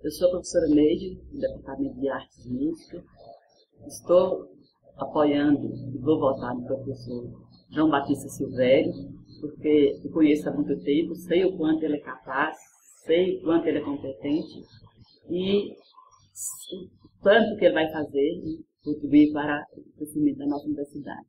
Eu sou a professora Neide, do Departamento de Artes e Música. Estou apoiando e vou votar no professor João Batista Silvério, porque eu conheço há muito tempo, sei o quanto ele é capaz, sei o quanto ele é competente e o tanto que ele vai fazer e contribuir para o crescimento da nossa universidade.